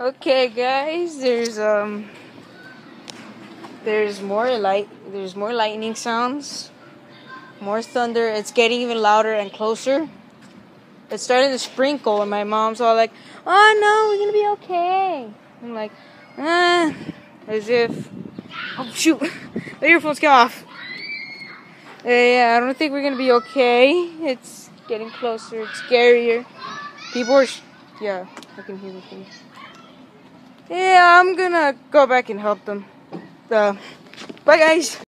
Okay, guys, there's um, there's more light, there's more lightning sounds, more thunder. It's getting even louder and closer. It's starting to sprinkle, and my mom's all like, "Oh no, we're gonna be okay." I'm like, ah, as if, oh shoot, the earphones get off. Yeah, I don't think we're gonna be okay. It's getting closer. It's scarier. People are, yeah, I can hear the things. Yeah, I'm gonna go back and help them. So, bye, guys.